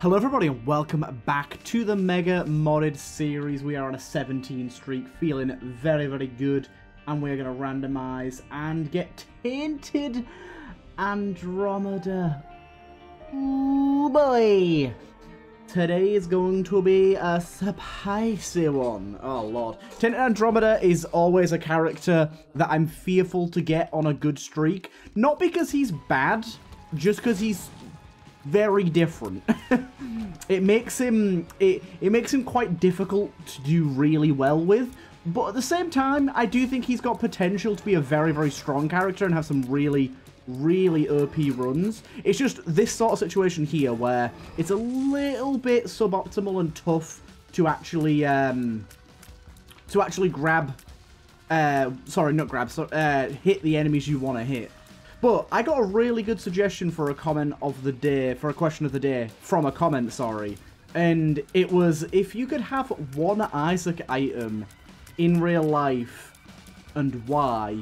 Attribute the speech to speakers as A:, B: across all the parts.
A: Hello everybody and welcome back to the Mega Modded series. We are on a 17 streak, feeling very, very good. And we're going to randomize and get Tainted Andromeda. Ooh boy! Today is going to be a spicy one. Oh lord. Tainted Andromeda is always a character that I'm fearful to get on a good streak. Not because he's bad, just because he's very different. it makes him it, it makes him quite difficult to do really well with. But at the same time, I do think he's got potential to be a very, very strong character and have some really, really OP runs. It's just this sort of situation here where it's a little bit suboptimal and tough to actually um, to actually grab, uh, sorry, not grab, so, uh, hit the enemies you want to hit. But I got a really good suggestion for a comment of the day, for a question of the day, from a comment, sorry. And it was, if you could have one Isaac item in real life, and why,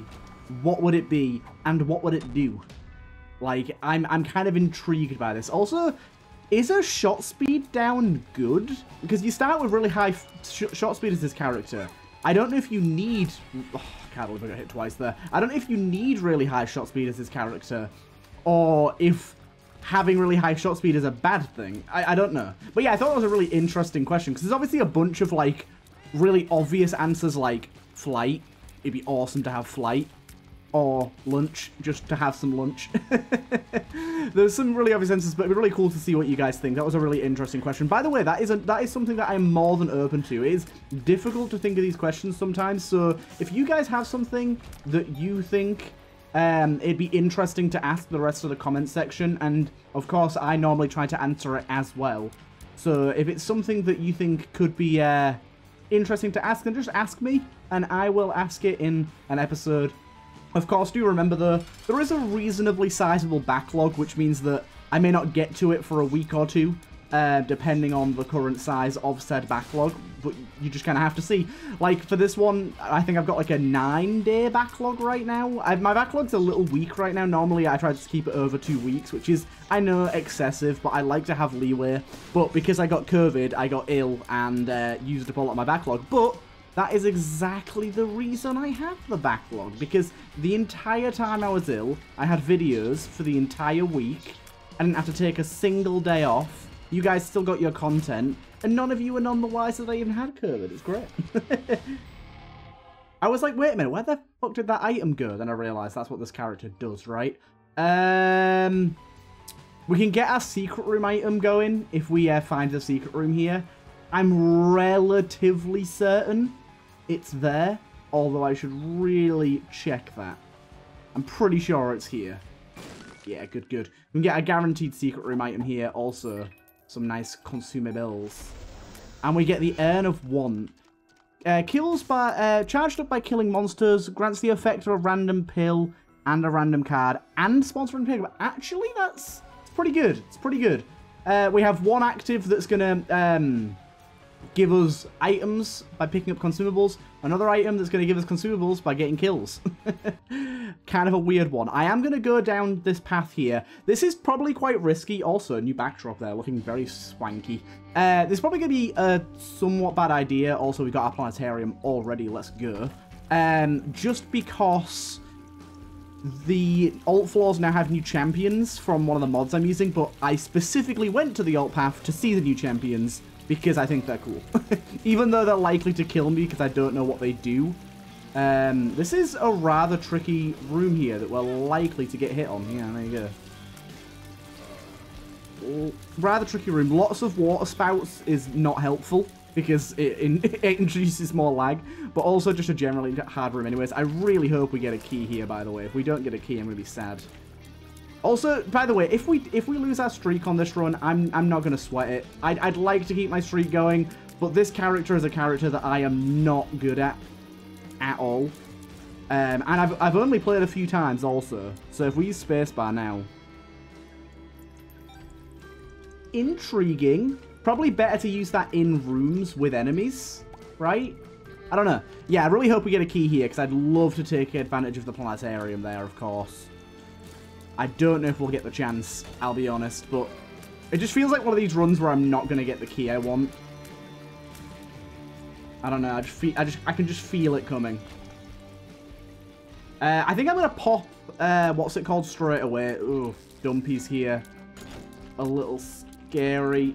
A: what would it be, and what would it do? Like, I'm, I'm kind of intrigued by this. Also, is a shot speed down good? Because you start with really high sh shot speed as this character. I don't know if you need... Oh, believe I got hit twice there. I don't know if you need really high shot speed as this character, or if having really high shot speed is a bad thing. I, I don't know. But yeah, I thought that was a really interesting question, because there's obviously a bunch of, like, really obvious answers like flight. It'd be awesome to have flight or lunch, just to have some lunch. There's some really obvious answers, but it'd be really cool to see what you guys think. That was a really interesting question. By the way, that is a, that is something that I'm more than open to. It is difficult to think of these questions sometimes, so if you guys have something that you think um, it'd be interesting to ask the rest of the comment section, and of course, I normally try to answer it as well. So if it's something that you think could be uh, interesting to ask, then just ask me, and I will ask it in an episode of course, do remember though, there is a reasonably sizable backlog, which means that I may not get to it for a week or two, uh, depending on the current size of said backlog, but you just kind of have to see. Like, for this one, I think I've got like a nine-day backlog right now. I, my backlog's a little weak right now. Normally, I try to keep it over two weeks, which is, I know, excessive, but I like to have leeway. But because I got COVID, I got ill and uh, used up a lot of my backlog. But that is exactly the reason I have the backlog, because the entire time I was ill, I had videos for the entire week. I didn't have to take a single day off. You guys still got your content, and none of you were none the wiser that I even had COVID. It's great. I was like, wait a minute, where the fuck did that item go? Then I realised that's what this character does, right? Um, we can get our secret room item going if we uh, find the secret room here. I'm relatively certain it's there, although I should really check that. I'm pretty sure it's here. Yeah, good, good. We can get a guaranteed secret room item here, also some nice consumables. And we get the Urn of Want. Uh, kills by, uh, charged up by killing monsters, grants the effect of a random pill and a random card, and sponsoring pick. But actually, that's it's pretty good. It's pretty good. Uh, we have one active that's to um, give us items by picking up consumables. Another item that's going to give us consumables by getting kills. kind of a weird one. I am going to go down this path here. This is probably quite risky. Also, A new backdrop there, looking very swanky. Uh, this is probably going to be a somewhat bad idea. Also, we've got our planetarium already. Let's go. Um, just because the alt floors now have new champions from one of the mods I'm using, but I specifically went to the alt path to see the new champions because I think they're cool. Even though they're likely to kill me because I don't know what they do. Um, this is a rather tricky room here that we're likely to get hit on. Yeah, there you go. Rather tricky room. Lots of water spouts is not helpful because it, it, introduces more lag, but also just a generally hard room anyways. I really hope we get a key here, by the way. If we don't get a key, I'm going to be sad. Also, by the way, if we if we lose our streak on this run, I'm I'm not going to sweat it. I'd, I'd like to keep my streak going, but this character is a character that I am not good at at all. Um, and I've, I've only played a few times also. So if we use spacebar now. Intriguing. Probably better to use that in rooms with enemies, right? I don't know. Yeah, I really hope we get a key here, because I'd love to take advantage of the planetarium there, of course. I don't know if we'll get the chance, I'll be honest, but It just feels like one of these runs where I'm not going to get the key I want. I don't know. I just feel, I just I can just feel it coming. Uh, I think I'm gonna pop. Uh, what's it called straight away? Ooh, Dumpy's here. A little scary.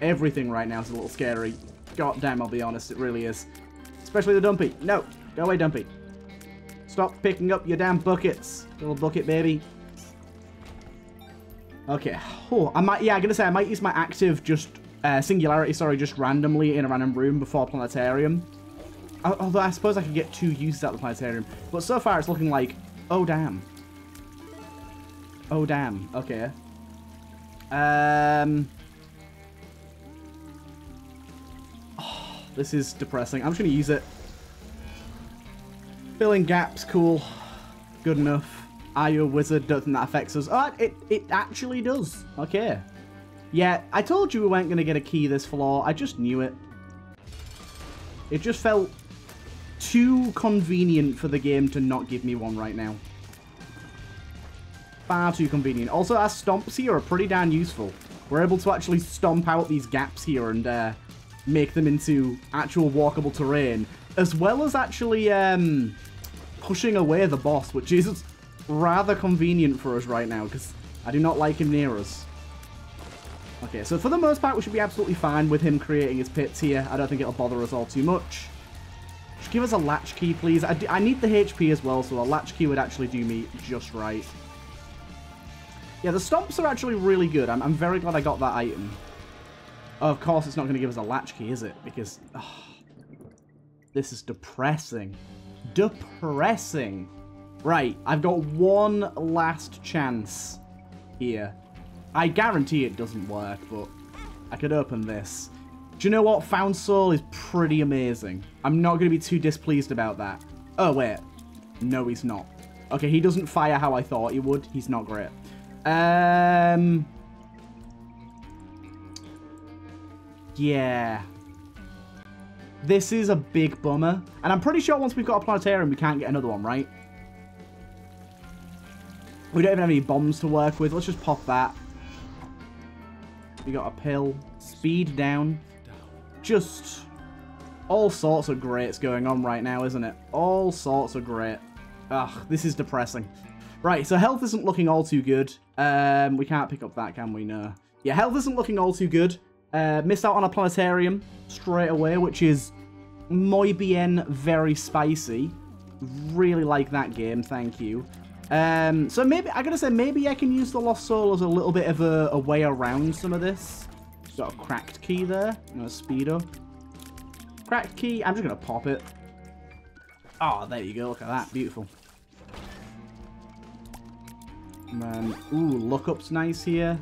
A: Everything right now is a little scary. God damn, I'll be honest, it really is. Especially the Dumpy. No, go away, Dumpy. Stop picking up your damn buckets, little bucket baby. Okay. Oh, I might. Yeah, I'm gonna say I might use my active just uh, singularity. Sorry, just randomly in a random room before planetarium. Although I suppose I could get two uses out of the planetarium. But so far it's looking like, oh damn. Oh damn. Okay. Um. Oh, this is depressing. I'm just gonna use it. Filling gaps, cool. Good enough. Are you a wizard? Think that affects us. Oh, it, it actually does. Okay. Yeah, I told you we weren't going to get a key this floor. I just knew it. It just felt too convenient for the game to not give me one right now. Far too convenient. Also, our stomps here are pretty darn useful. We're able to actually stomp out these gaps here and uh, make them into actual walkable terrain, as well as actually um, pushing away the boss, which is rather convenient for us right now, because I do not like him near us. Okay, so for the most part, we should be absolutely fine with him creating his pits here. I don't think it'll bother us all too much. Just give us a latch key, please. I, I need the HP as well, so a latch key would actually do me just right. Yeah, the stomps are actually really good. I'm, I'm very glad I got that item. Of course, it's not going to give us a latch key, is it? Because oh, this is depressing. Depressing. Right, I've got one last chance here. I guarantee it doesn't work, but I could open this. Do you know what? Found Soul is pretty amazing. I'm not going to be too displeased about that. Oh, wait. No, he's not. Okay, he doesn't fire how I thought he would. He's not great. Um... Yeah. This is a big bummer. And I'm pretty sure once we've got a planetarium, we can't get another one, right? We don't even have any bombs to work with. Let's just pop that. We got a pill. Speed down. Just all sorts of greats going on right now, isn't it? All sorts of great. Ugh, this is depressing. Right, so health isn't looking all too good. Um, we can't pick up that, can we? No. Yeah, health isn't looking all too good. Uh, missed out on a planetarium straight away, which is muy bien very spicy. Really like that game, thank you. Um, so maybe, I gotta say, maybe I can use the Lost Soul as a little bit of a, a way around some of this. Got a cracked key there. I'm gonna speed up. Cracked key. I'm just gonna pop it. Oh, there you go. Look at that. Beautiful. Then, ooh, lookup's nice here.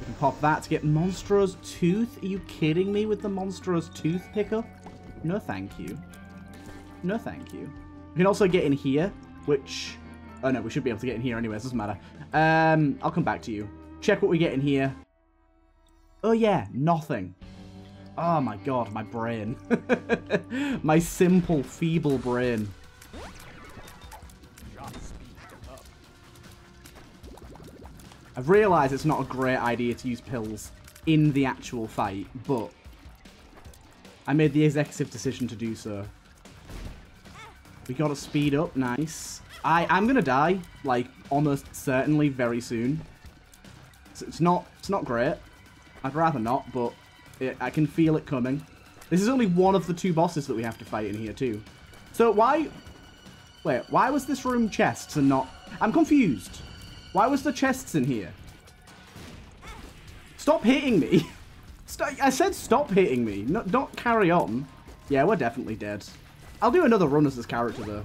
A: We can pop that to get Monstro's Tooth. Are you kidding me with the Monstro's Tooth pickup? No, thank you. No, thank you. We can also get in here which... Oh no, we should be able to get in here anyways, doesn't matter. Um, I'll come back to you. Check what we get in here. Oh yeah, nothing. Oh my god, my brain. my simple, feeble brain. I've realised it's not a great idea to use pills in the actual fight, but I made the executive decision to do so. We got to speed up. Nice. I, I'm going to die, like, almost certainly very soon. It's, it's, not it's not great. I'd rather not, but it, I can feel it coming. This is only one of the two bosses that we have to fight in here, too. So why... Wait, why was this room chests and not... I'm confused. Why was the chests in here? Stop hitting me. I said stop hitting me. No, don't carry on. Yeah, we're definitely dead. I'll do another run as this character, though.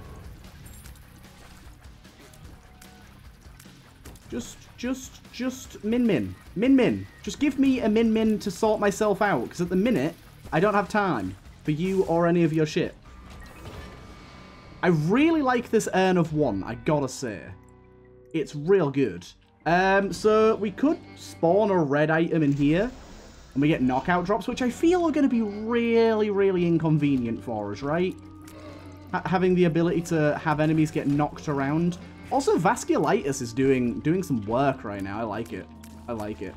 A: Just, just, just Min Min. Min Min. Just give me a Min Min to sort myself out, because at the minute, I don't have time for you or any of your shit. I really like this Urn of Want, I gotta say. It's real good. Um, so we could spawn a red item in here, and we get knockout drops, which I feel are going to be really, really inconvenient for us, right? having the ability to have enemies get knocked around. Also, Vasculitis is doing doing some work right now. I like it. I like it.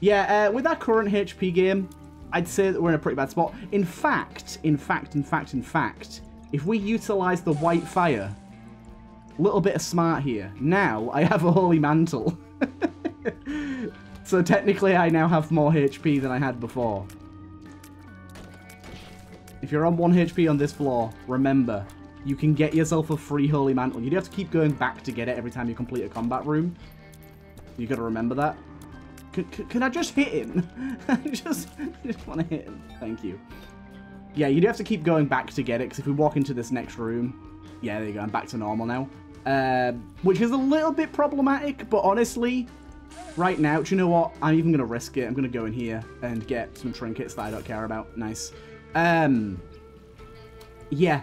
A: Yeah, uh, with our current HP game, I'd say that we're in a pretty bad spot. In fact, in fact, in fact, in fact, if we utilize the white fire, little bit of smart here. Now I have a holy mantle. so technically I now have more HP than I had before. If you're on 1 HP on this floor, remember, you can get yourself a free Holy Mantle. You do have to keep going back to get it every time you complete a combat room. You gotta remember that. Can, can, I just hit him? I just, just want to hit him. Thank you. Yeah, you do have to keep going back to get it, because if we walk into this next room... Yeah, there you go, I'm back to normal now. Uh, which is a little bit problematic, but honestly, right now, do you know what? I'm even going to risk it. I'm going to go in here and get some trinkets that I don't care about. Nice. Um, yeah,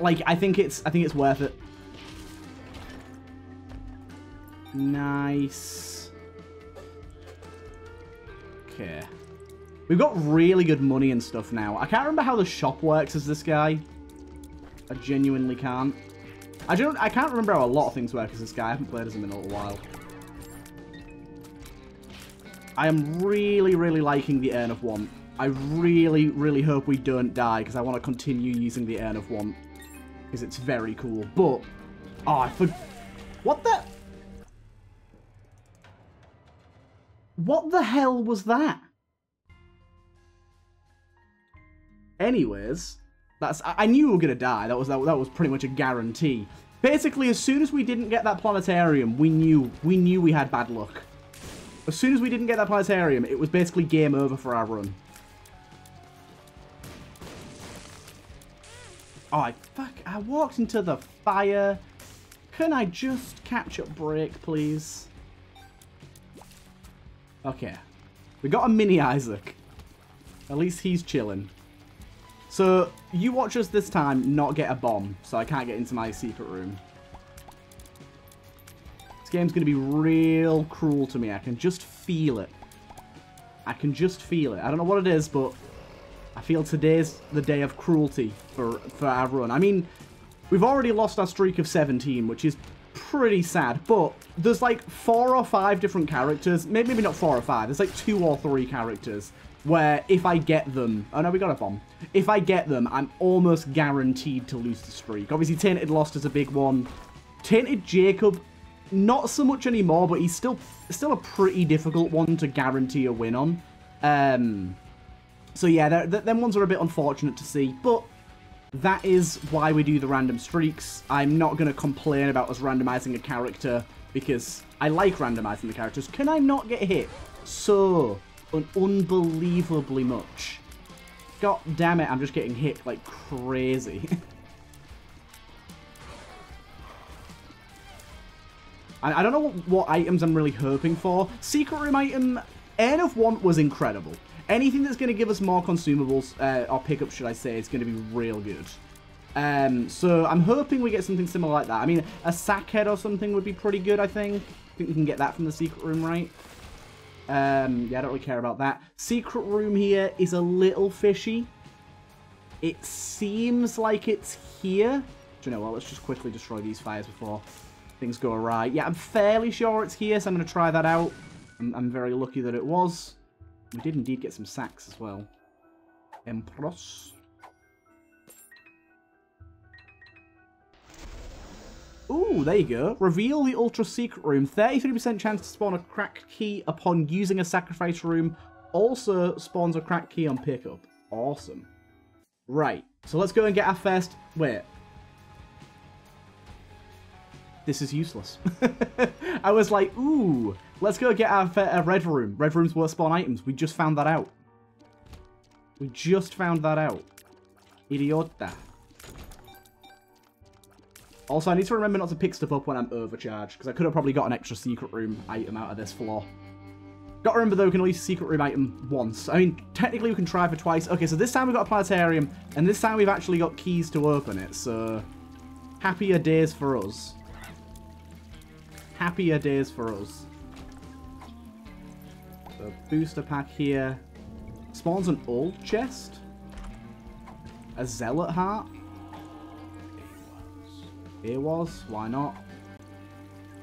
A: like I think it's I think it's worth it. Nice. Okay. We've got really good money and stuff now. I can't remember how the shop works as this guy. I genuinely can't. I don't. I can't remember how a lot of things work as this guy. I haven't played as him in a little while. I am really, really liking the Urn of Want. I really, really hope we don't die because I want to continue using the Urn of Want because it's very cool. But, oh, I for... What the... What the hell was that? Anyways, that's I knew we were gonna die. That was that, that was pretty much a guarantee. Basically, as soon as we didn't get that planetarium, we knew we knew we had bad luck. As soon as we didn't get that planetarium, it was basically game over for our run. Oh, I, fuck, I walked into the fire. Can I just catch up break, please? Okay. We got a mini Isaac. At least he's chilling. So, you watch us this time not get a bomb, so I can't get into my secret room. This game's going to be real cruel to me. I can just feel it. I can just feel it. I don't know what it is, but I feel today's the day of cruelty for, for our run. I mean, we've already lost our streak of 17, which is pretty sad, but there's like four or five different characters, maybe, maybe not four or five, there's like two or three characters where if I get them, oh no, we got a bomb. If I get them, I'm almost guaranteed to lose the streak. Obviously, Tainted Lost is a big one. Tainted Jacob, not so much anymore, but he's still still a pretty difficult one to guarantee a win on. Um, so yeah, them ones are a bit unfortunate to see, but that is why we do the random streaks. I'm not going to complain about us randomizing a character because I like randomizing the characters. Can I not get hit so un unbelievably much? God damn it, I'm just getting hit like crazy. I, I don't know what, what items I'm really hoping for. Secret room item, Urn of Want was incredible. Anything that's going to give us more consumables, uh, or pickups, should I say, is going to be real good. Um, so I'm hoping we get something similar like that. I mean, a sack head or something would be pretty good, I think. I think we can get that from the secret room, right? Um, yeah, I don't really care about that. Secret room here is a little fishy. It seems like it's here. Do you know what? Let's just quickly destroy these fires before things go awry. Yeah, I'm fairly sure it's here, so I'm going to try that out. I'm, I'm very lucky that it was. We did indeed get some sacks as well. Empress. Ooh, there you go. Reveal the ultra secret room. 33% chance to spawn a cracked key upon using a sacrifice room. Also spawns a cracked key on pickup. Awesome. Right. So let's go and get our first... Wait. This is useless. I was like, ooh, Let's go get our, our uh, red room. Red room's worth spawn items. We just found that out. We just found that out. Idiota. Also, I need to remember not to pick stuff up when I'm overcharged, because I could have probably got an extra secret room item out of this floor. Got to remember, though, we can only secret room item once. I mean, technically, we can try for twice. Okay, so this time we've got a planetarium, and this time we've actually got keys to open it, so... Happier days for us. Happier days for us. So booster pack here. Spawns an old chest. A zealot heart. It was. Why not?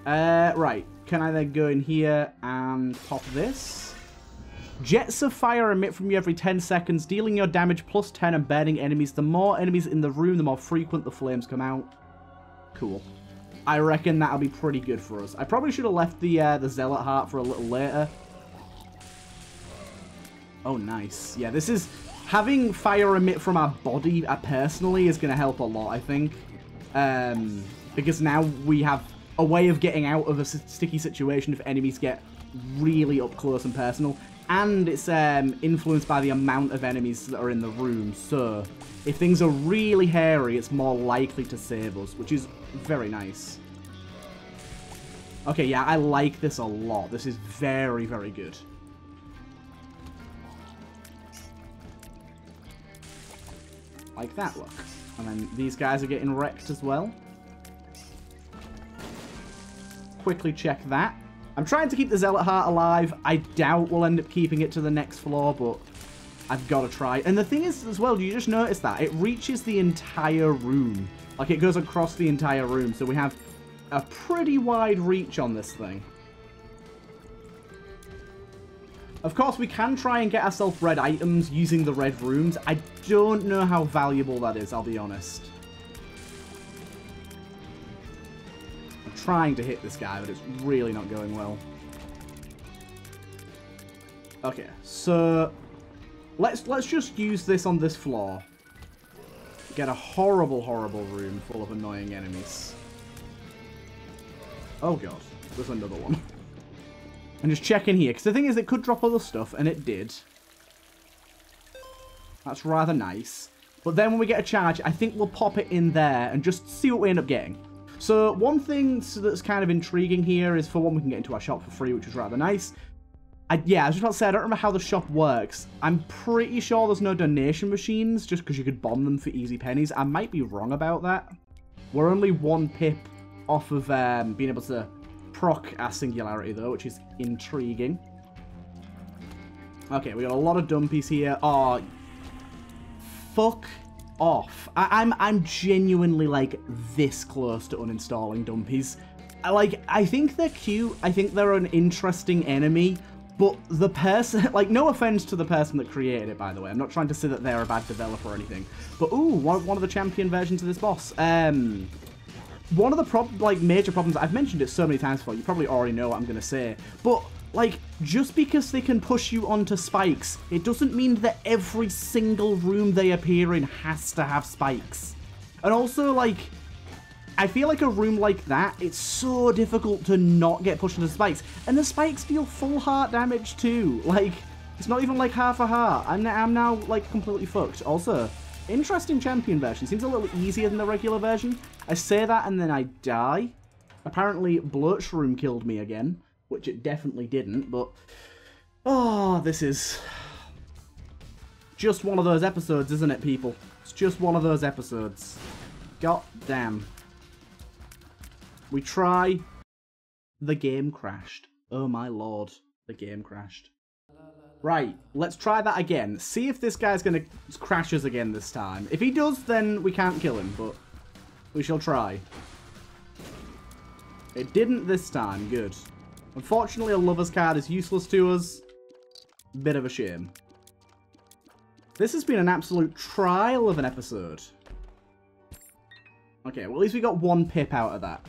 A: Uh, right. can I then go in here and pop this? Jets of fire emit from you every 10 seconds, dealing your damage plus 10 and burning enemies. The more enemies in the room, the more frequent the flames come out. Cool. I reckon that'll be pretty good for us. I probably should have left the uh, the Zealot Heart for a little later. Oh, nice. Yeah, this is... Having fire emit from our body, uh, personally, is going to help a lot, I think. Um, because now we have a way of getting out of a sticky situation if enemies get really up close and personal and it's um, influenced by the amount of enemies that are in the room. So if things are really hairy, it's more likely to save us, which is very nice. Okay, yeah, I like this a lot. This is very, very good. Like that look. And then these guys are getting wrecked as well. Quickly check that. I'm trying to keep the Zealot Heart alive. I doubt we'll end up keeping it to the next floor, but I've got to try. And the thing is, as well, do you just notice that? It reaches the entire room. Like, it goes across the entire room, so we have a pretty wide reach on this thing. Of course, we can try and get ourselves red items using the red rooms. I don't know how valuable that is, I'll be honest. I'm trying to hit this guy, but it's really not going well. Okay, so let's let's just use this on this floor. Get a horrible, horrible room full of annoying enemies. Oh god, there's another one. and just check in here, because the thing is it could drop other stuff, and it did. That's rather nice. But then when we get a charge, I think we'll pop it in there and just see what we end up getting. So one thing that's kind of intriguing here is, for one, we can get into our shop for free, which is rather nice. I, yeah, I was just about to say, I don't remember how the shop works. I'm pretty sure there's no donation machines, just because you could bomb them for easy pennies. I might be wrong about that. We're only one pip off of um, being able to proc our singularity, though, which is intriguing. Okay, we got a lot of dumpies here. Oh, fuck off. I am I'm, I'm genuinely like this close to uninstalling Dumpies. I, like I think they're cute. I think they're an interesting enemy. But the person, like, no offense to the person that created it, by the way. I'm not trying to say that they're a bad developer or anything. But, ooh, one, one of the champion versions of this boss. Um, one of the prob like major problems, I've mentioned it so many times before, you probably already know what I'm going to say. But like, just because they can push you onto spikes, it doesn't mean that every single room they appear in has to have spikes. And also, like, I feel like a room like that, it's so difficult to not get pushed into spikes. And the spikes deal full heart damage too. Like, it's not even like half a heart. I'm, I'm now, like, completely fucked. Also, interesting champion version. Seems a little easier than the regular version. I say that and then I die. Apparently, Bloatshroom killed me again which it definitely didn't, but... Oh, this is... Just one of those episodes, isn't it, people? It's just one of those episodes. God damn. We try... The game crashed. Oh my lord. The game crashed. Right, let's try that again. See if this guy's gonna crash us again this time. If he does, then we can't kill him, but we shall try. It didn't this time. Good. Unfortunately, a lover's card is useless to us. Bit of a shame. This has been an absolute trial of an episode. Okay, well at least we got one pip out of that.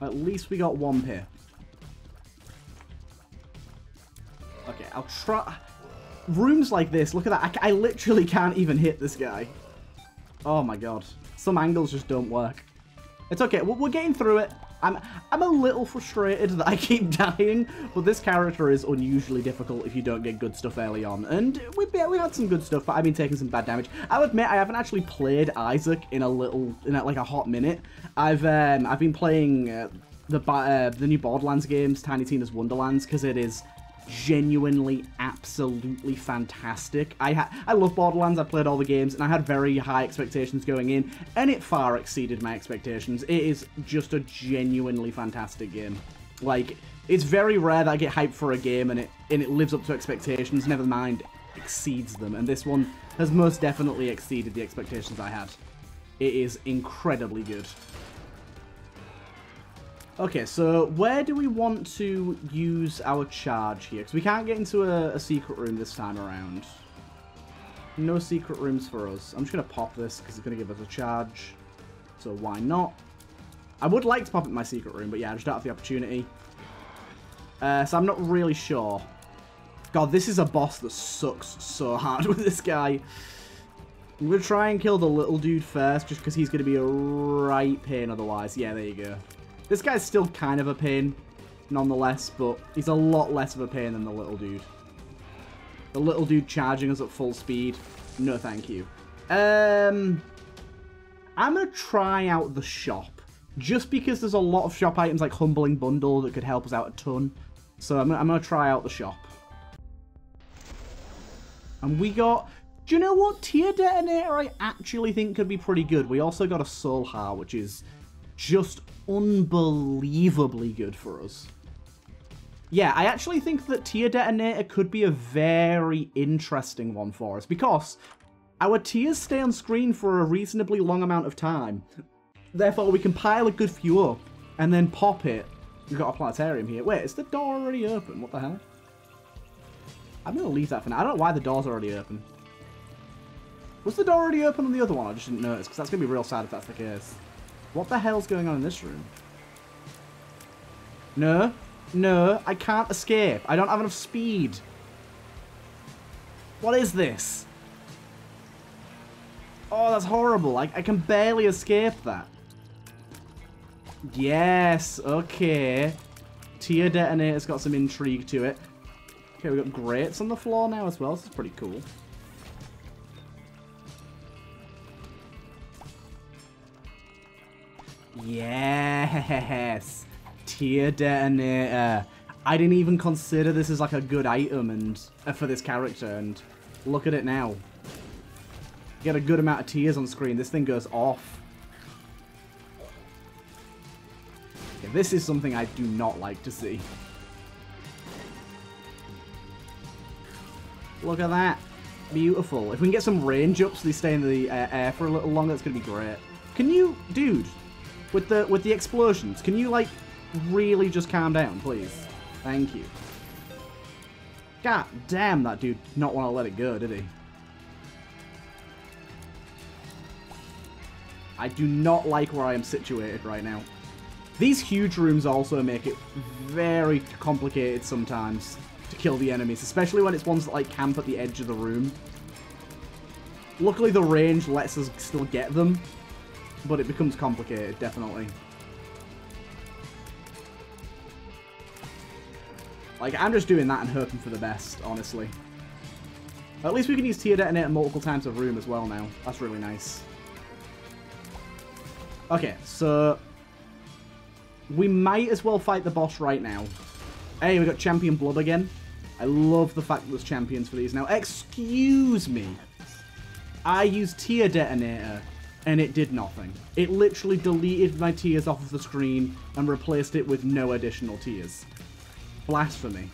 A: At least we got one pip. Okay, I'll try... Rooms like this, look at that. I, I literally can't even hit this guy. Oh my god. Some angles just don't work. It's okay, we're getting through it. I'm I'm a little frustrated that I keep dying, but this character is unusually difficult if you don't get good stuff early on. And we we had some good stuff, but I've been taking some bad damage. I'll admit I haven't actually played Isaac in a little in a, like a hot minute. I've um I've been playing uh, the uh, the new Borderlands games, Tiny Tina's Wonderlands, because it is genuinely absolutely fantastic. I ha I love Borderlands, I played all the games, and I had very high expectations going in, and it far exceeded my expectations. It is just a genuinely fantastic game. Like, it's very rare that I get hyped for a game and it and it lives up to expectations, never mind exceeds them, and this one has most definitely exceeded the expectations I had. It is incredibly good. Okay, so where do we want to use our charge here? Because we can't get into a, a, secret room this time around. No secret rooms for us. I'm just going to pop this because it's going to give us a charge. So why not? I would like to pop it in my secret room, but yeah, I just don't have the opportunity. Uh, so I'm not really sure. God, this is a boss that sucks so hard with this guy. I'm going to try and kill the little dude first, just because he's going to be a right pain otherwise. Yeah, there you go. This guy's still kind of a pain, nonetheless, but he's a lot less of a pain than the little dude. The little dude charging us at full speed. No, thank you. Um, I'm going to try out the shop. Just because there's a lot of shop items like Humbling Bundle that could help us out a ton. So I'm, I'm going to try out the shop. And we got... Do you know what? Tear Detonator I actually think could be pretty good. We also got a Soul Heart, which is just unbelievably good for us. Yeah, I actually think that Tear Detonator could be a very interesting one for us because our tears stay on screen for a reasonably long amount of time. Therefore, we can pile a good few up and then pop it. We've got a planetarium here. Wait, is the door already open? What the hell? I'm going to leave that for now. I don't know why the door's already open. Was the door already open on the other one? I just didn't notice because that's going to be real sad if that's the case. What the hell's going on in this room? No. No, I can't escape. I don't have enough speed. What is this? Oh, that's horrible. I, I can barely escape that. Yes, okay. Tear Detonator's got some intrigue to it. Okay, we've got grates on the floor now as well. This is pretty cool. Yes! Tear Detonator. I didn't even consider this as like a good item and uh, for this character, and look at it now. Get a good amount of tears on screen. This thing goes off. This is something I do not like to see. Look at that. Beautiful. If we can get some range up so they stay in the uh, air for a little longer, that's going to be great. Can you, dude, with the with the explosions, can you, like, really just calm down, please? Thank you. God damn, that dude did not want to let it go, did he? I do not like where I am situated right now. These huge rooms also make it very complicated sometimes to kill the enemies, especially when it's ones that like camp at the edge of the room. Luckily the range lets us still get them, but it becomes complicated, definitely. Like, I'm just doing that and hoping for the best, honestly. At least we can use Tear Detonator multiple times of room as well now. That's really nice. Okay, so we might as well fight the boss right now. Hey, we got Champion Blood again. I love the fact that there's champions for these now. Excuse me. I use Tear Detonator, and it did nothing. It literally deleted my tears off of the screen and replaced it with no additional tears. Blasphemy.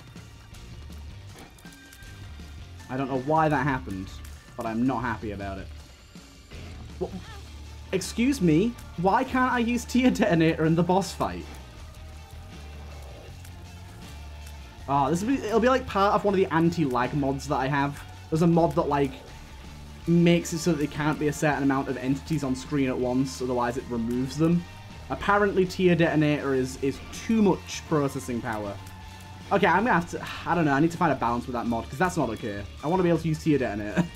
A: I don't know why that happened, but I'm not happy about it. Excuse me, why can't I use Tear Detonator in the boss fight? Ah, oh, this will be, it'll be like part of one of the anti-lag mods that I have. There's a mod that like makes it so that there can't be a certain amount of entities on screen at once, otherwise it removes them. Apparently tear Detonator is, is too much processing power. Okay, I'm gonna have to, I don't know, I need to find a balance with that mod, because that's not okay. I want to be able to use tear Detonator.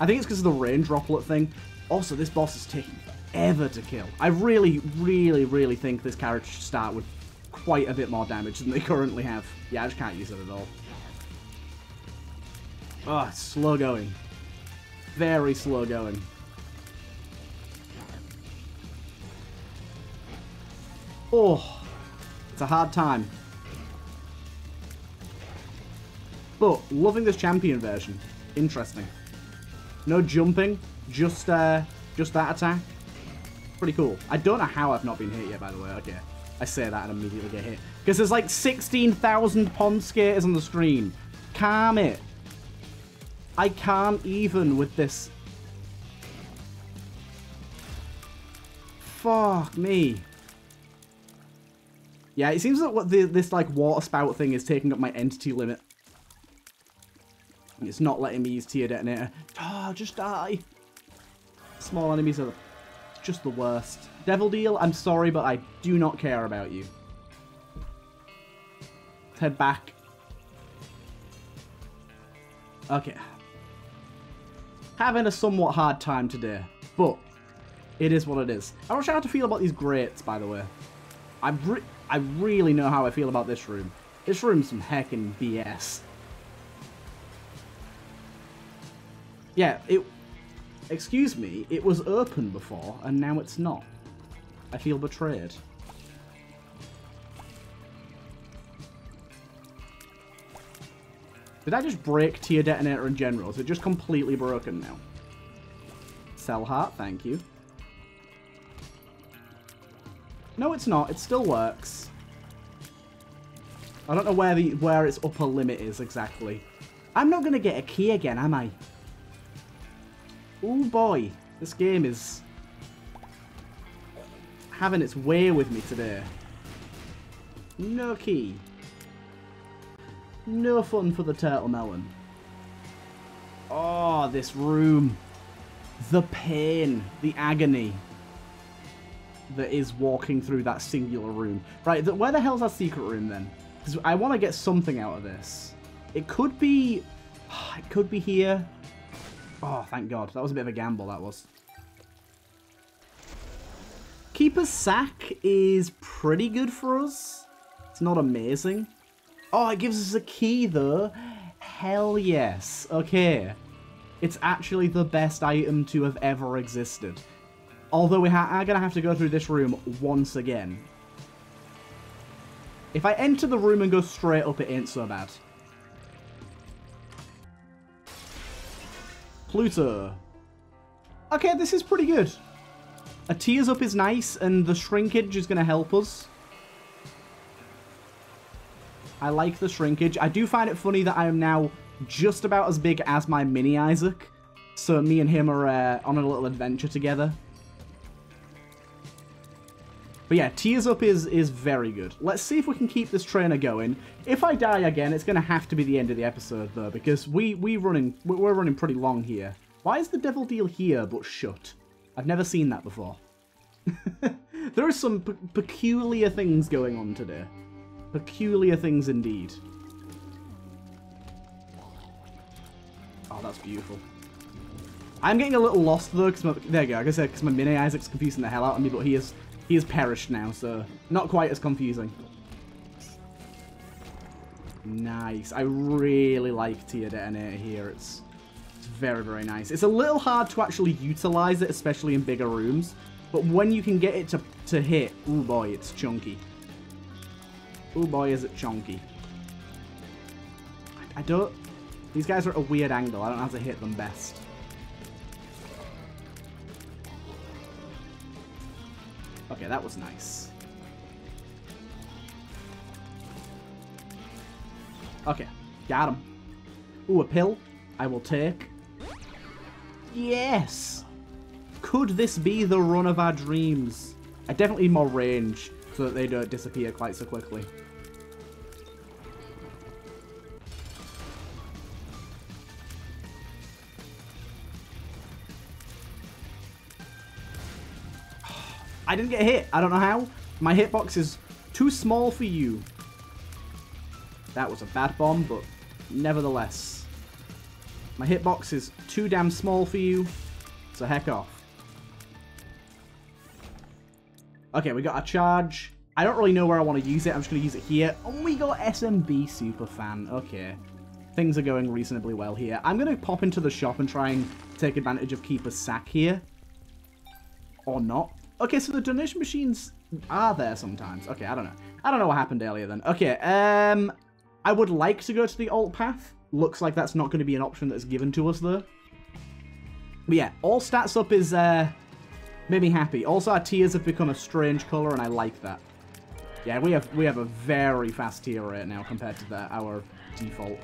A: I think it's because of the rain droplet thing. Also, this boss is taking forever to kill. I really, really, really think this character should start with quite a bit more damage than they currently have. Yeah, I just can't use it at all. Oh, slow going. Very slow going. Oh, it's a hard time. But, loving this champion version. Interesting. No jumping, just uh, just that attack. Pretty cool. I don't know how I've not been hit yet, by the way. Okay. I say that and immediately get hit. Because there's like 16,000 pond skaters on the screen. Calm it. I can't even with this. Fuck me. Yeah, it seems that what the, this like water spout thing is taking up my entity limit. It's not letting me use tear detonator. Oh, just die. Small enemies are just the worst. Devil Deal, I'm sorry, but I do not care about you. Let's head back. Okay. Having a somewhat hard time today, but it is what it is. I'm not sure how to feel about these grates, by the way. I, re I really know how I feel about this room. This room's some heckin' BS. Yeah, it... Excuse me, it was open before, and now it's not. I feel betrayed. Did I just break tear Detonator in general? Is it just completely broken now? Cell Heart, thank you. No, it's not. It still works. I don't know where the where its upper limit is exactly. I'm not going to get a key again, am I? Oh boy, this game is having its way with me today. No key. No fun for the turtle melon. Oh, this room. The pain, the agony that is walking through that singular room. Right, where the hell's that secret room then? Because I want to get something out of this. It could be... It could be here. Oh, thank God. That was a bit of a gamble, that was. Keeper's Sack is pretty good for us. It's not amazing. Oh, it gives us a key, though. Hell yes. Okay. It's actually the best item to have ever existed. Although we are going to have to go through this room once again. If I enter the room and go straight up, it ain't so bad. Pluto. Okay, this is pretty good. A tears up is nice, and the shrinkage is going to help us. I like the shrinkage. I do find it funny that I am now just about as big as my mini Isaac. So me and him are uh, on a little adventure together. But yeah, Tears Up is, is very good. Let's see if we can keep this trainer going. If I die again, it's going to have to be the end of the episode, though, because we, we running, we're running pretty long here. Why is the devil deal here but shut? I've never seen that before. there are some peculiar things going on today. Peculiar things indeed. Oh, that's beautiful. I'm getting a little lost though, because there you go. Like I said, because uh, my mini Isaac's confusing the hell out of me, but he is he has perished now, so not quite as confusing. Nice. I really like Tear Detonator here. It's, it's very, very nice. It's a little hard to actually utilize it, especially in bigger rooms. But when you can get it to, to hit, oh boy, it's chunky. Oh boy, is it chunky. I, I don't... These guys are at a weird angle. I don't know how to hit them best. Okay, that was nice. Okay, got him. Ooh, a pill. I will take. Yes! Could this be the run of our dreams? I definitely need more range so that they don't disappear quite so quickly. I didn't get hit. I don't know how. My hitbox is too small for you. That was a bad bomb, but nevertheless. My hitbox is too damn small for you, so heck off. Okay, we got a charge. I don't really know where I want to use it. I'm just going to use it here. And we got SMB Superfan. Okay. Things are going reasonably well here. I'm going to pop into the shop and try and take advantage of Keeper's Sack here. Or not. Okay, so the donation machines are there sometimes. Okay, I don't know. I don't know what happened earlier then. Okay, um, I would like to go to the alt path. Looks like that's not going to be an option that's given to us though. But yeah, all stats up is, uh, made me happy. Also, our tears have become a strange color, and I like that. Yeah, we have we have a very fast tear rate now compared to the, our default.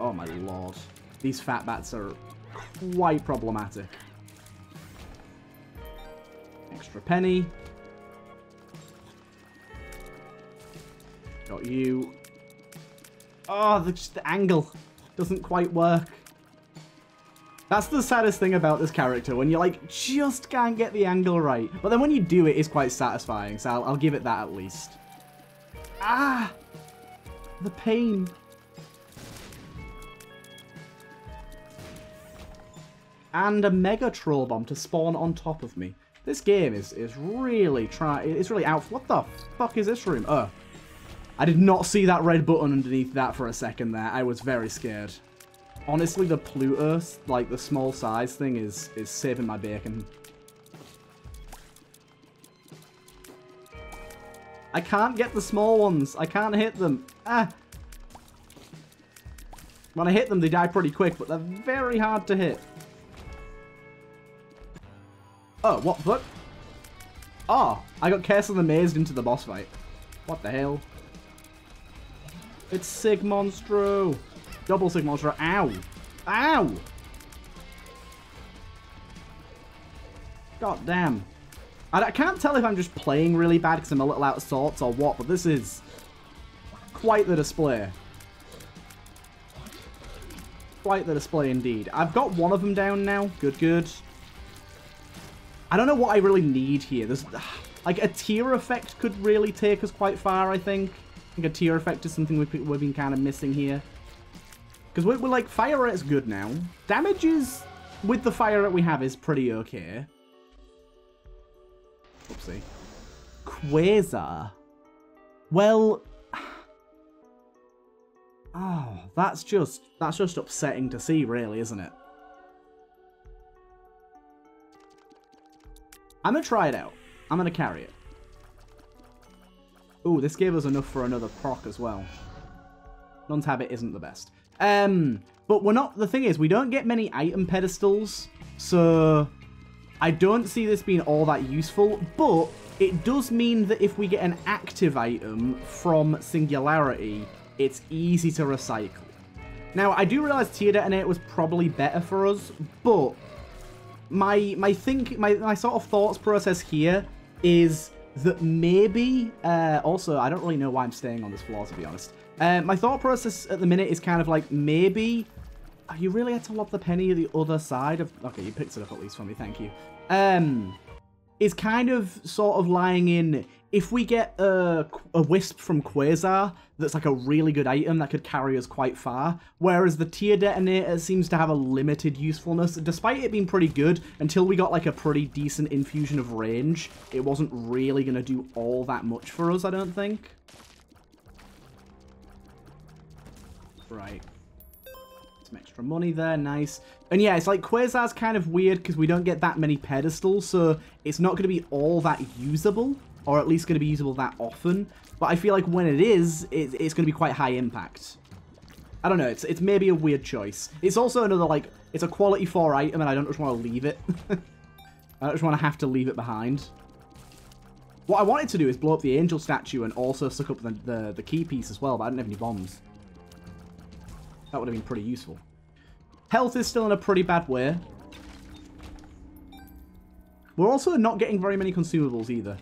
A: Oh my lord. These fat bats are quite problematic. Extra penny. Got you. Oh, the, the angle doesn't quite work. That's the saddest thing about this character, when you, like, just can't get the angle right. But then when you do, it is quite satisfying, so I'll, I'll give it that at least. Ah! The pain. And a Mega Troll Bomb to spawn on top of me. This game is, is really try. It's really out. What the fuck is this room? Oh. I did not see that red button underneath that for a second there. I was very scared. Honestly, the Pluto, like the small size thing, is is saving my bacon. I can't get the small ones. I can't hit them. Ah. When I hit them, they die pretty quick, but they're very hard to hit. Oh, what? What? Oh, I got Castle amazed into the boss fight. What the hell? It's Sigmonstro. Double Sigmonstro. Ow. Ow! God damn. I, I can't tell if I'm just playing really bad because I'm a little out of sorts or what, but this is quite the display. Quite the display indeed. I've got one of them down now. Good, good. I don't know what I really need here. There's, like, a tear effect could really take us quite far, I think. I think a tear effect is something we've, we've been kind of missing here. Because we're, we're, like, fire rate's good now. Damage is, with the fire rate we have, is pretty okay. Oopsie. Quasar. Well... Oh, that's just, that's just upsetting to see, really, isn't it? I'm going to try it out. I'm going to carry it. Ooh, this gave us enough for another proc as well. Nun's Habit isn't the best. Um, but we're not, the thing is, we don't get many item pedestals, so I don't see this being all that useful, but it does mean that if we get an active item from Singularity, it's easy to recycle. Now, I do realize Tear Detonator was probably better for us, but my my think my, my sort of thoughts process here is that maybe uh, also I don't really know why I'm staying on this floor to be honest. Uh, my thought process at the minute is kind of like, maybe... You really had to lob the penny the other side of... Okay, you picked it up at least for me, thank you. Um, is kind of sort of lying in... If we get a, a wisp from Quasar that's like a really good item that could carry us quite far, whereas the tear detonator seems to have a limited usefulness, despite it being pretty good, until we got like a pretty decent infusion of range, it wasn't really going to do all that much for us, I don't think. Right. Some extra money there, nice. And yeah, it's like Quasar's kind of weird because we don't get that many pedestals, so it's not going to be all that usable, or at least going to be usable that often. But I feel like when it is, it, it's going to be quite high impact. I don't know, it's, it's maybe a weird choice. It's also another, like, it's a quality 4 item and I don't just want to leave it. I don't just want to have to leave it behind. What I wanted to do is blow up the angel statue and also suck up the, the, the key piece as well, but I didn't have any bombs. That would have been pretty useful. Health is still in a pretty bad way. We're also not getting very many consumables either.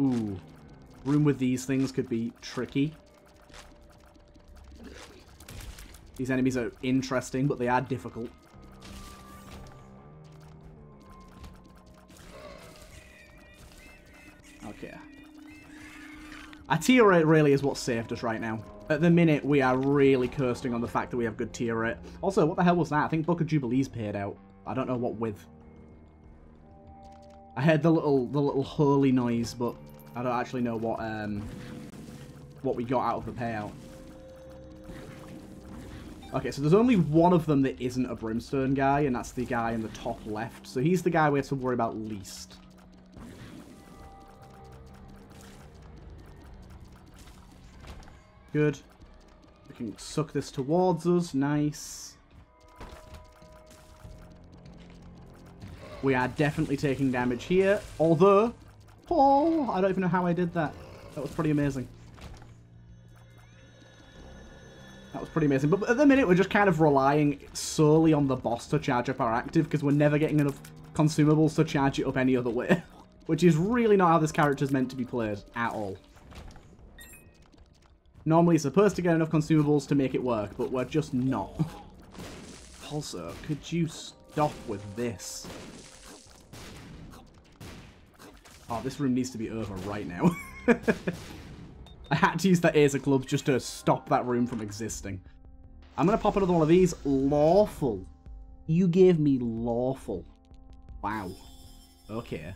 A: Ooh. Room with these things could be tricky. These enemies are interesting, but they are difficult. Okay. A tear rate really is what saved us right now. At the minute, we are really cursing on the fact that we have good tear rate. Also, what the hell was that? I think Book of Jubilees paid out. I don't know what with. I heard the little the little holy noise, but I don't actually know what um what we got out of the payout. Okay, so there's only one of them that isn't a Brimstone guy, and that's the guy in the top left. So he's the guy we have to worry about least. Good. We can suck this towards us. Nice. We are definitely taking damage here. Although, oh, I don't even know how I did that. That was pretty amazing. That was pretty amazing. But at the minute, we're just kind of relying solely on the boss to charge up our active because we're never getting enough consumables to charge it up any other way. Which is really not how this character is meant to be played at all. Normally it's supposed to get enough consumables to make it work, but we're just not. Also, could you stop with this? Oh, this room needs to be over right now. I had to use the Acer Club just to stop that room from existing. I'm going to pop another one of these. Lawful. You gave me lawful. Wow. Okay.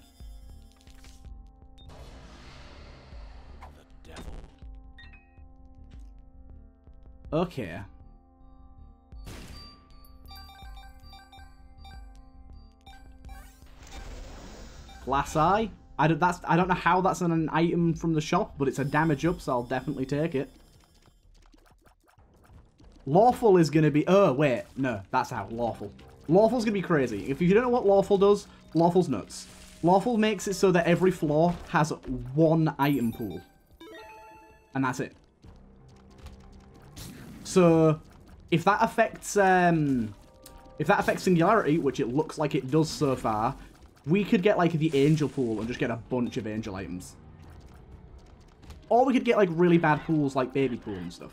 A: Okay. Glass eye. I don't, that's, I don't know how that's an item from the shop, but it's a damage up, so I'll definitely take it. Lawful is going to be... Oh, wait. No, that's out. Lawful. Lawful's going to be crazy. If you don't know what Lawful does, Lawful's nuts. Lawful makes it so that every floor has one item pool. And that's it. So, if that affects... Um, if that affects Singularity, which it looks like it does so far, we could get, like, the Angel pool and just get a bunch of Angel items. Or we could get, like, really bad pools like Baby Pool and stuff.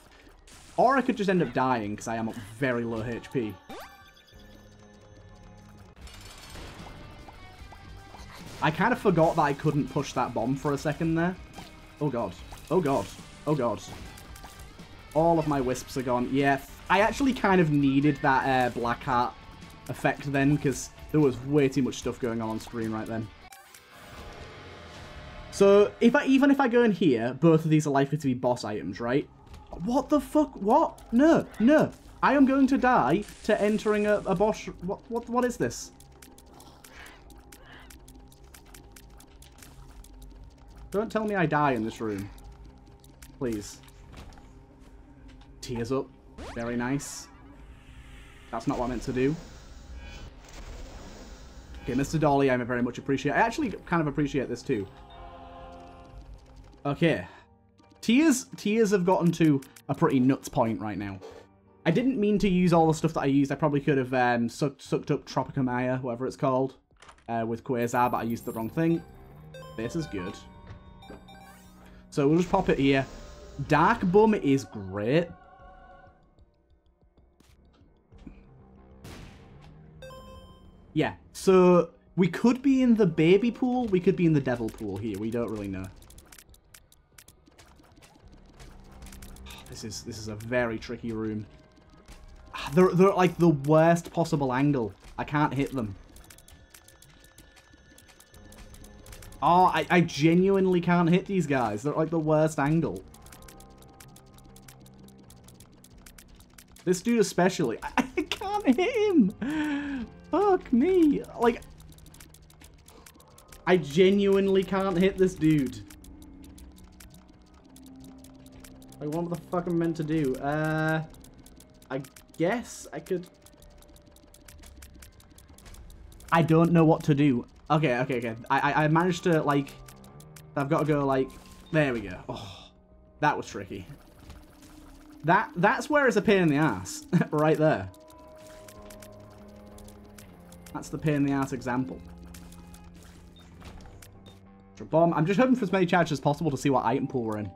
A: Or I could just end up dying because I am at very low HP. I kind of forgot that I couldn't push that bomb for a second there. Oh god. Oh god. Oh god. All of my wisps are gone. Yeah, I actually kind of needed that uh, black heart effect then because there was way too much stuff going on on screen right then. So, if I even if I go in here, both of these are likely to be boss items, right? What the fuck? What? No, no. I am going to die to entering a, a boss... What, what, what is this? Don't tell me I die in this room. Please. Tears up. Very nice. That's not what I meant to do. Okay, Mr. Dolly, I very much appreciate. I actually kind of appreciate this too. Okay. Tears, tears have gotten to a pretty nuts point right now. I didn't mean to use all the stuff that I used. I probably could have um, sucked, sucked up Tropicamaya, whatever it's called, uh, with Quasar, but I used the wrong thing. This is good. So we'll just pop it here. Dark Bum is great. Yeah, so we could be in the baby pool, we could be in the devil pool here. We don't really know. This is this is a very tricky room. Ah, they're, they're like the worst possible angle. I can't hit them. Oh, I, I genuinely can't hit these guys. They're like the worst angle. This dude especially. I, I can't hit him. Fuck me. Like, I genuinely can't hit this dude. Like, what the fuck am I meant to do? Uh, I guess I could... I don't know what to do. Okay, okay, okay. I, I, I managed to, like... I've got to go, like... There we go. Oh, that was tricky. That That's where it's a pain in the ass. right there. That's the pain in the ass example. Bomb. I'm just hoping for as many charges as possible to see what item pool we're in.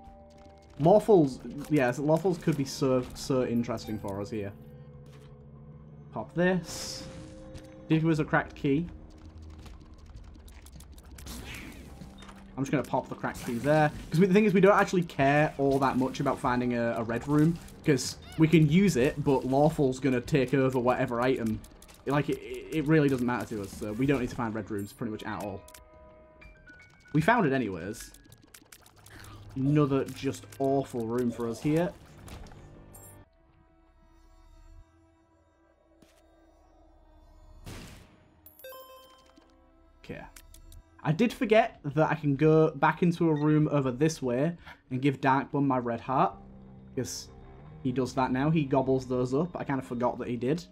A: Lawfuls, yes, Lawfuls could be so, so interesting for us here. Pop this. Dig was a cracked key. I'm just going to pop the cracked key there. Because the thing is, we don't actually care all that much about finding a, a red room. Because we can use it, but Lawful's going to take over whatever item. Like, it, it really doesn't matter to us. So we don't need to find red rooms pretty much at all. We found it anyways. Another just awful room for us here. Okay. I did forget that I can go back into a room over this way and give Dark Bum my red heart. Because he does that now. He gobbles those up. I kind of forgot that he did.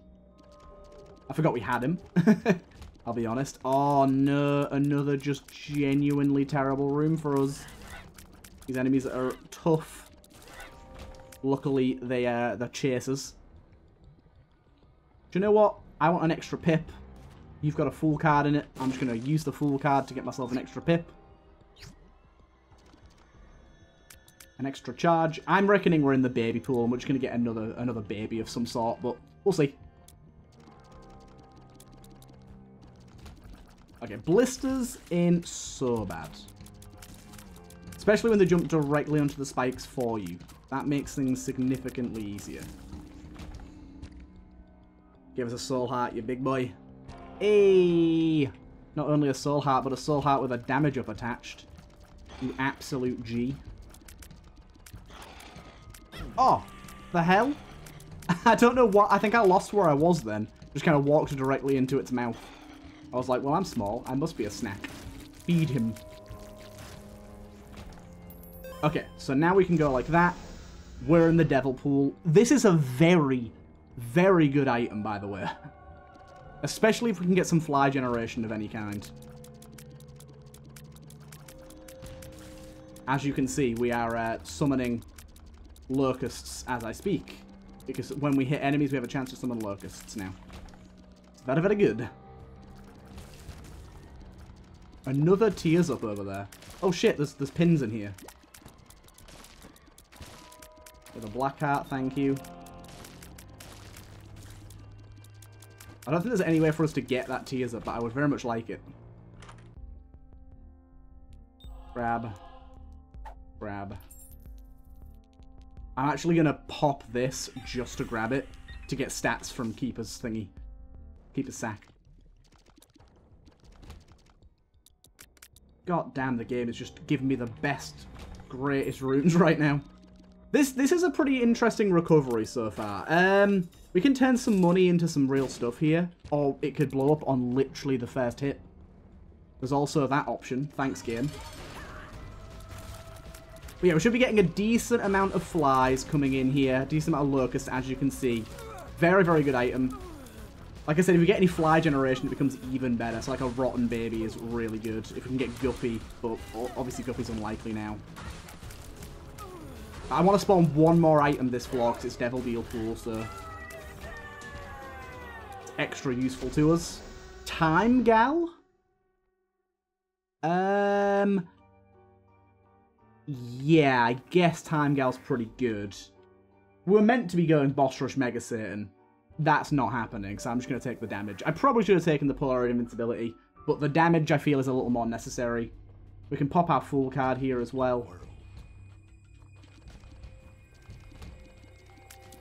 A: I forgot we had him. I'll be honest. Oh no, another just genuinely terrible room for us. These enemies are tough. Luckily, they, uh, they're chasers. Do you know what? I want an extra pip. You've got a full card in it. I'm just going to use the full card to get myself an extra pip. an extra charge. I'm reckoning we're in the baby pool and we're just going to get another another baby of some sort, but we'll see. Okay, blisters in so bad. Especially when they jump directly onto the spikes for you. That makes things significantly easier. Give us a soul heart, you big boy. Hey! Not only a soul heart, but a soul heart with a damage up attached. You absolute G. Oh, the hell? I don't know what... I think I lost where I was then. Just kind of walked directly into its mouth. I was like, well, I'm small. I must be a snack. Feed him. Okay, so now we can go like that. We're in the devil pool. This is a very, very good item, by the way. Especially if we can get some fly generation of any kind. As you can see, we are uh, summoning locusts as I speak. Because when we hit enemies, we have a chance to summon locusts now. Very, very good. Another tears up over there. Oh shit, there's, there's pins in here. With a black heart, thank you. I don't think there's any way for us to get that tears up, but I would very much like it. Grab. Grab. I'm actually going to pop this just to grab it to get stats from Keeper's thingy. Keeper's sack. God damn, the game is just giving me the best, greatest runes right now. This this is a pretty interesting recovery so far. Um, we can turn some money into some real stuff here, or it could blow up on literally the first hit. There's also that option. Thanks, game. But yeah, we should be getting a decent amount of flies coming in here. Decent amount of locusts, as you can see. Very, very good item. Like I said, if we get any fly generation, it becomes even better. So like a rotten baby is really good. If we can get Guppy, but obviously Guppy's unlikely now. I want to spawn one more item this floor because it's Devil Deal Pool, so... It's extra useful to us. Time Gal? Um... Yeah, I guess Time Gal's pretty good. We are meant to be going Boss Rush Mega Satan. That's not happening, so I'm just going to take the damage. I probably should have taken the Polar Invincibility, but the damage I feel is a little more necessary. We can pop our Fool card here as well.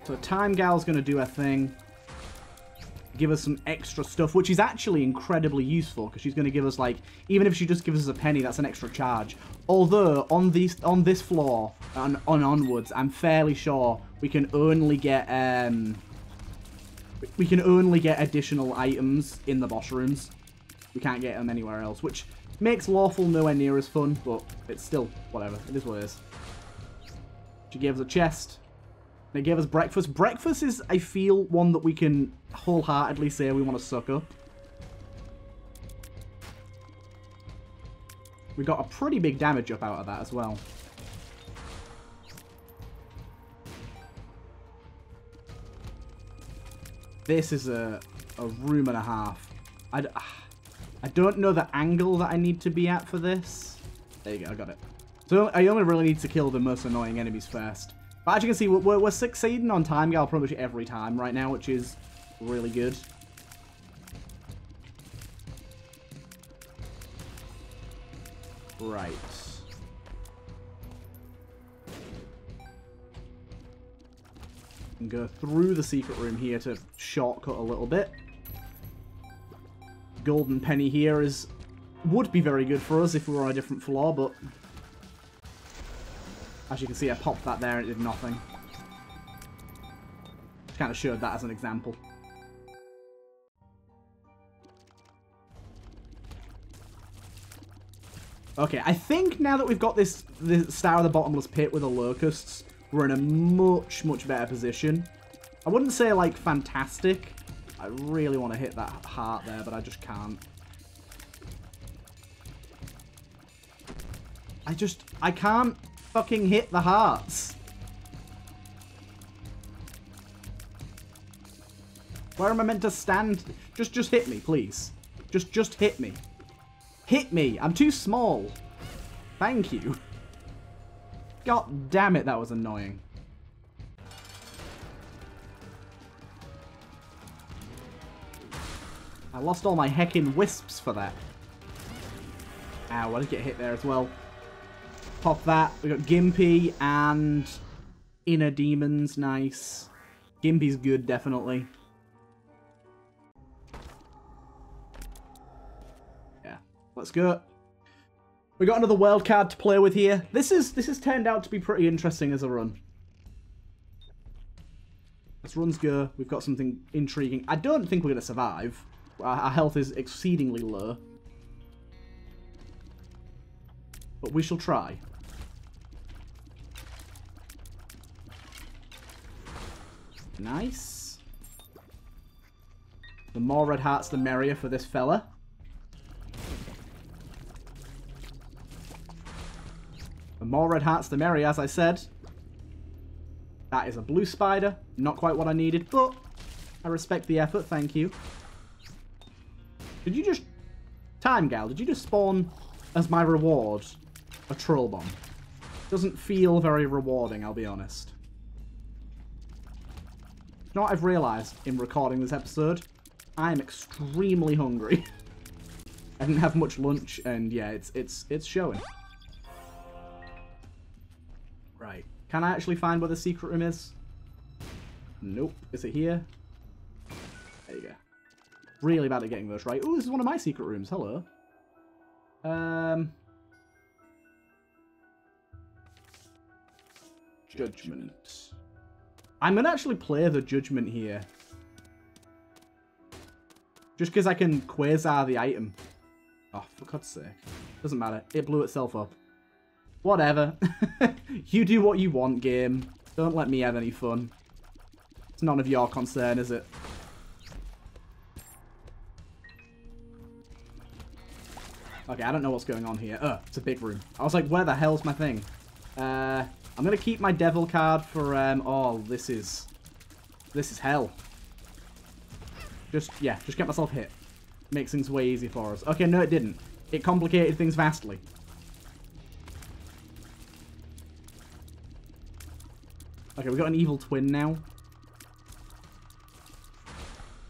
A: So Time Gal's going to do a thing. Give us some extra stuff, which is actually incredibly useful, because she's going to give us, like, even if she just gives us a penny, that's an extra charge. Although, on, these, on this floor, and on onwards, I'm fairly sure we can only get, um, we can only get additional items in the boss rooms. We can't get them anywhere else, which makes Lawful nowhere near as fun, but it's still, whatever, it is what it is. She gave us a chest. They gave us breakfast. Breakfast is, I feel, one that we can wholeheartedly say we want to suck up. We got a pretty big damage up out of that as well. This is a, a room and a half. I, I don't know the angle that I need to be at for this. There you go, I got it. So I only really need to kill the most annoying enemies first. But as you can see, we're, we're succeeding on Time Gal pretty much every time right now, which is really good. Right. And go through the secret room here to shortcut a little bit. Golden penny here is would be very good for us if we were on a different floor, but as you can see, I popped that there and it did nothing. Just kind of showed that as an example. Okay, I think now that we've got this, this Star of the Bottomless Pit with the Locusts, we're in a much, much better position. I wouldn't say, like, fantastic. I really want to hit that heart there, but I just can't. I just, I can't fucking hit the hearts. Where am I meant to stand? Just, just hit me, please. Just, just hit me. Hit me. I'm too small. Thank you. God damn it, that was annoying. I lost all my heckin' wisps for that. Ow, I did get hit there as well. Pop that. We got Gimpy and Inner Demons. Nice. Gimpy's good, definitely. Yeah, let's go. We got another world card to play with here. This is this has turned out to be pretty interesting as a run. Let's runs go. We've got something intriguing. I don't think we're going to survive. Our health is exceedingly low. But we shall try. Nice. The more red hearts, the merrier for this fella. The more red hearts, the merrier, as I said. That is a blue spider. Not quite what I needed, but I respect the effort. Thank you. Did you just... Time Gal, did you just spawn as my reward a troll bomb? Doesn't feel very rewarding, I'll be honest. You know what I've realised in recording this episode? I am extremely hungry. I didn't have much lunch, and yeah, it's it's it's showing. Can I actually find where the secret room is? Nope. Is it here? There you go. Really bad at getting those right. Oh, this is one of my secret rooms. Hello. Um. Judgment. I'm going to actually play the Judgment here. Just because I can Quasar the item. Oh, for God's sake. Doesn't matter. It blew itself up. Whatever. you do what you want, game. Don't let me have any fun. It's none of your concern, is it? Okay, I don't know what's going on here. Oh, it's a big room. I was like, where the hell's my thing? Uh, I'm going to keep my devil card for... Um, oh, this is... This is hell. Just, yeah, just get myself hit. Makes things way easier for us. Okay, no, it didn't. It complicated things vastly. Okay, we got an evil twin now.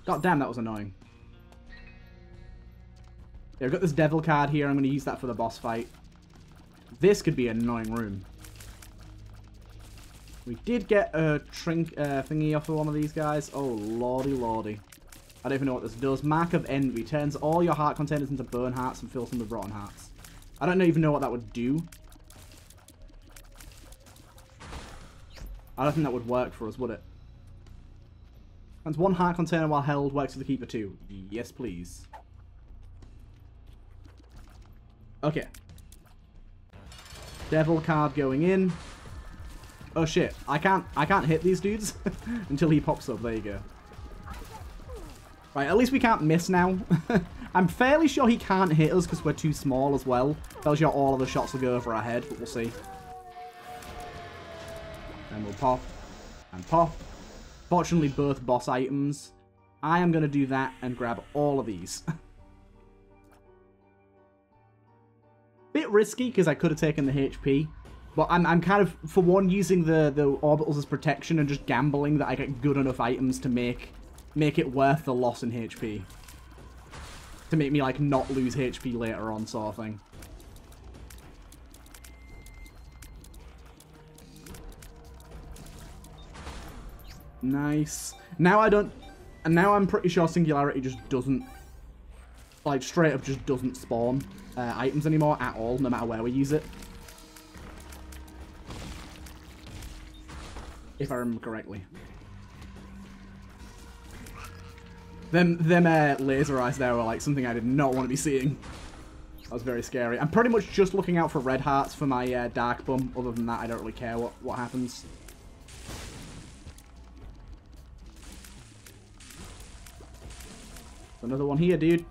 A: God damn, that was annoying. Yeah, I've got this devil card here. I'm going to use that for the boss fight. This could be an annoying room. We did get a trink uh, thingy off of one of these guys. Oh, lordy, lordy. I don't even know what this does. Mark of Envy. Turns all your heart containers into burn hearts and fills them with rotten hearts. I don't even know what that would do. I don't think that would work for us, would it? And one heart container while held works for the Keeper too. Yes, please. Okay. Devil card going in. Oh shit, I can't I can't hit these dudes until he pops up. There you go. Right, at least we can't miss now. I'm fairly sure he can't hit us because we're too small as well. Tells you all of the shots will go over our head, but we'll see. And we'll pop and pop. Fortunately, both boss items. I am going to do that and grab all of these. Bit risky because I could have taken the HP. But I'm, I'm kind of, for one, using the, the orbitals as protection and just gambling that I get good enough items to make make it worth the loss in HP. To make me, like, not lose HP later on sort of thing. Nice. Now I don't... And now I'm pretty sure Singularity just doesn't... Like, straight up just doesn't spawn uh, items anymore at all, no matter where we use it. If I remember correctly. Them, them uh, laser eyes there were like something I did not want to be seeing. That was very scary. I'm pretty much just looking out for red hearts for my uh, dark bum. Other than that, I don't really care what, what happens. Another one here, dude.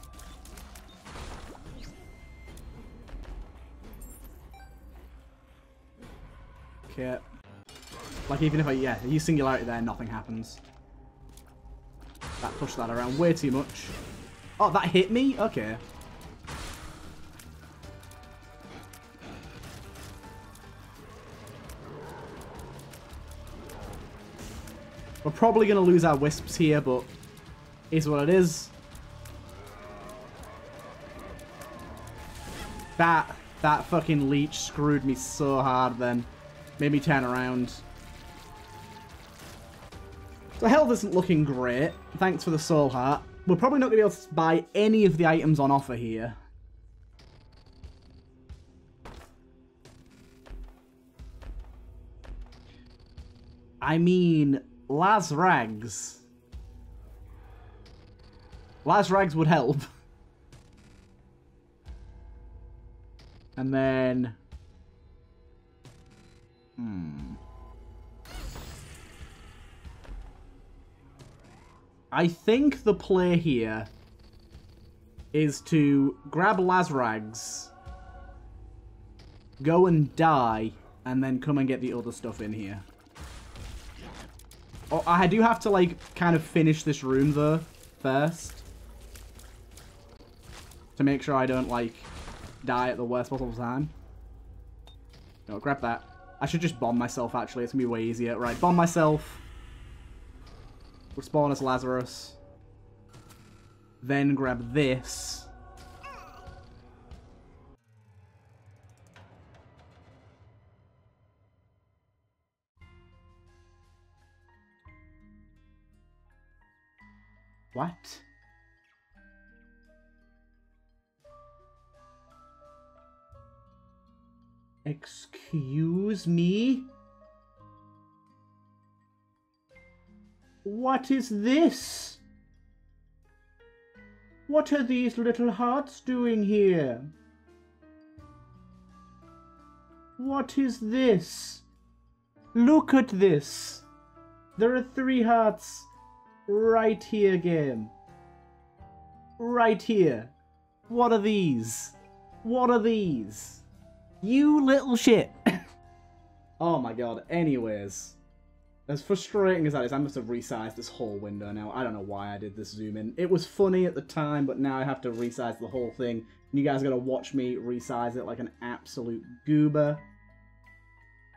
A: Okay. Like, even if I, yeah, you singularity there, nothing happens. That pushed that around way too much. Oh, that hit me? Okay. We're probably going to lose our wisps here, but is what it is. That, that fucking leech screwed me so hard then. Made me turn around. The health isn't looking great. Thanks for the soul heart. We're probably not going to be able to buy any of the items on offer here. I mean, Las Rags. Las Rags would help. And then... Hmm. I think the play here is to grab Lazrags, go and die, and then come and get the other stuff in here. Oh, I do have to, like, kind of finish this room, though, first. To make sure I don't, like, die at the worst possible time. No, grab that. I should just bomb myself, actually. It's going to be way easier. Right, bomb myself. Respawn as Lazarus. Then grab this. What? Excuse me? What is this? What are these little hearts doing here? What is this? Look at this. There are three hearts right here, game. Right here. What are these? What are these? You little shit. oh my god. Anyways. As frustrating as that is, I must have resized this whole window now. I don't know why I did this zoom in. It was funny at the time, but now I have to resize the whole thing. And you guys are to watch me resize it like an absolute goober.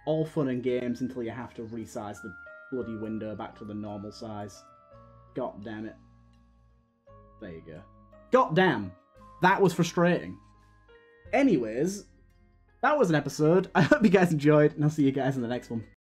A: All fun and games until you have to resize the bloody window back to the normal size. God damn it. There you go. God damn. That was frustrating. Anyways, that was an episode. I hope you guys enjoyed, and I'll see you guys in the next one.